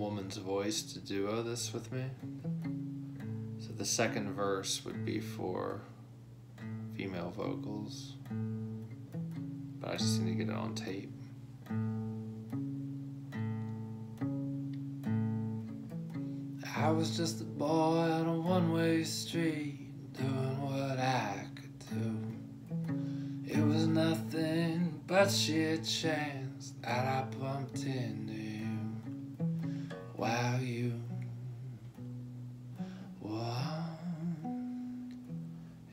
woman's voice to duo this with me. So the second verse would be for female vocals, but I just need to get it on tape. I was just a boy on a one way street doing what I could do. It was nothing but sheer chance that I bumped into you while you on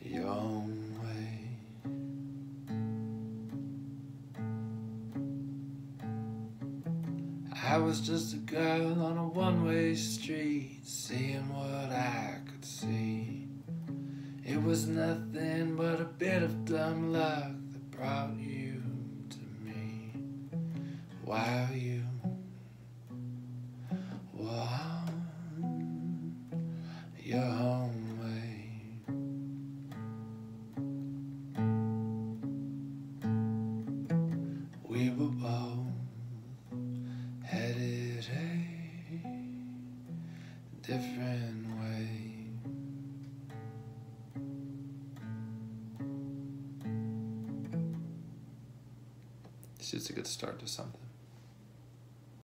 your own way. I was just a girl on a one way street, seeing what I could see. It was nothing but a bit of dumb luck that brought you. While you on your own way. We were both headed a different way. It's just a good start to something.